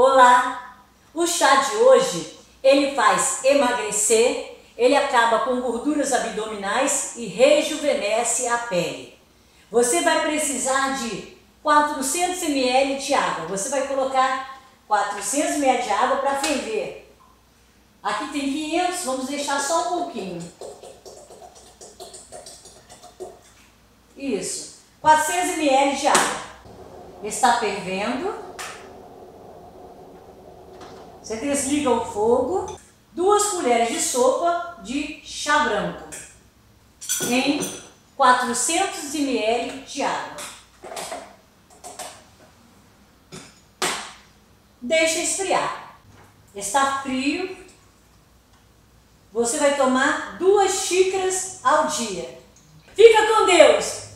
Olá! O chá de hoje, ele faz emagrecer, ele acaba com gorduras abdominais e rejuvenesce a pele. Você vai precisar de 400 ml de água. Você vai colocar 400 ml de água para ferver. Aqui tem 500, vamos deixar só um pouquinho. Isso. 400 ml de água. Está fervendo. Você desliga o fogo, duas colheres de sopa de chá branco em 400 ml de água. Deixa esfriar. Está frio. Você vai tomar duas xícaras ao dia. Fica com Deus.